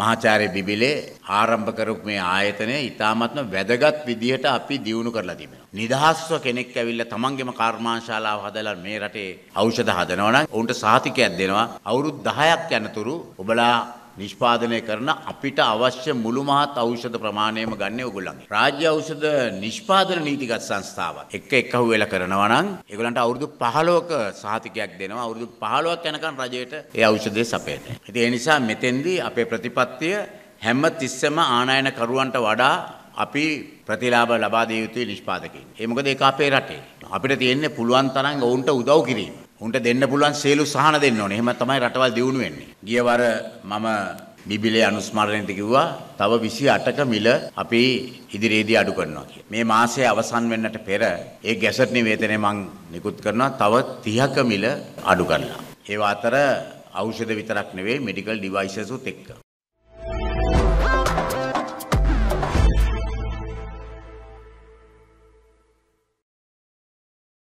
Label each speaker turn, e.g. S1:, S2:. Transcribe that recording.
S1: මහාචාර්ය බිබිලේ ආරම්භ කරපු මේ ආයතනය ඉතාමත්ම වැදගත් විදිහට අපි දියුණු කරලා තිබෙනවා. නිදහස්ව කෙනෙක් ඇවිල්ලා තමන්ගේම කර්මාන්ශාලාව හදලා මේ රටේ ඖෂධ හදනවා නම් ඔවුන්ට සහතිකයක් දෙනවා. අවුරුදු 10ක් යනතුරු ඔබලා නිෂ්පාදනය කරන අපිට අවශ්‍ය මුළු මහත් ඖෂධ ප්‍රමාණයම ගන්න ඔයගොල්ලන්ගේ. රාජ්‍ය ඖෂධ නිෂ්පාදන නීතිගත සංස්ථාවක් එක්ක එක්කහුව වෙලා කරනවා නම් ඒගොල්ලන්ට අවුරුදු 15ක සහතිකයක් දෙනවා. අවුරුදු 15ක් යනකම් රජයට ඒ ඖෂධය සපයනවා. ඉතින් ඒ නිසා මෙතෙන්දී අපේ ප්‍රතිපත්තිය හැම තිස්සෙම ආනයන කරුවන්ට වඩා අපි ප්‍රතිලාභ ලබා දිය යුතුයි නිෂ්පාදකයින්. ඒ මොකද ඒක අපේ රටේ. අපිට තියෙන්නේ පුළුවන් තරම් ඔවුන්ට උදව් කිරීම. උන්ට දෙන්න පුළුවන් සේලු සහන දෙන්න ඕනේ. එහෙම තමයි රටවල් දියුණු වෙන්නේ. ගියවර මම බිබිලේ අනුස්මරණයට කිව්වා තව 28ක මිල අපි ඉදිරියේදී අඩු කරනවා කියලා. මේ මාසයේ අවසන් වෙන්නට පෙර ඒ ගැසට් නිවේදනය මම නිකුත් කරනවා තව 30ක මිල අඩු කරලා. ඒවා අතර ඖෂධ විතරක් නෙවෙයි මෙඩිකල් ඩිවයිසස් උත් එක්ක.